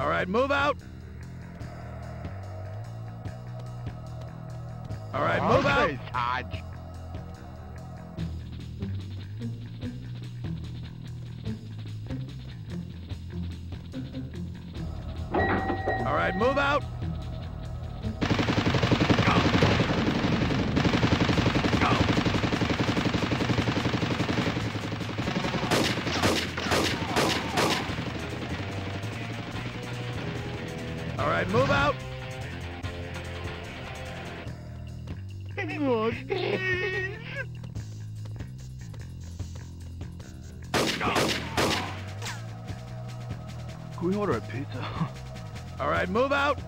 All right, move out. All right, move out. Okay, All right, move out. All right, move out. Can we order a pizza? All right, move out.